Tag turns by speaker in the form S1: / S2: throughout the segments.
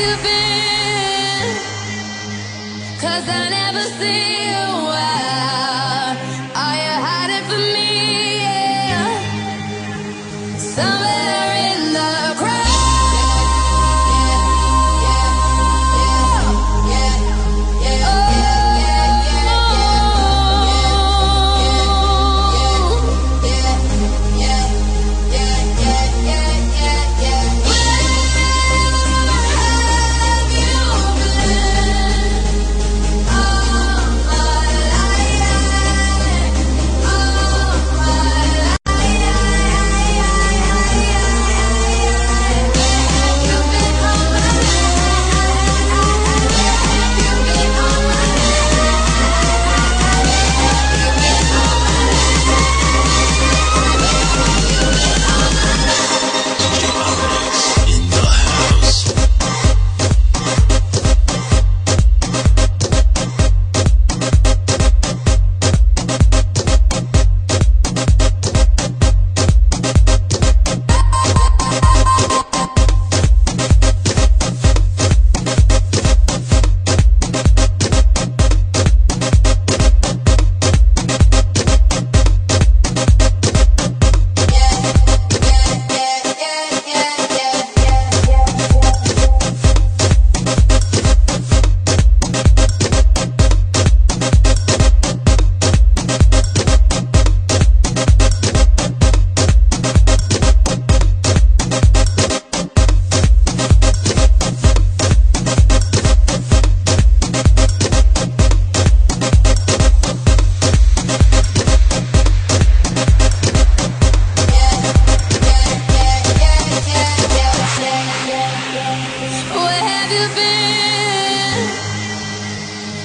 S1: have been? Cause I have been?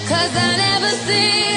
S1: Cause I never see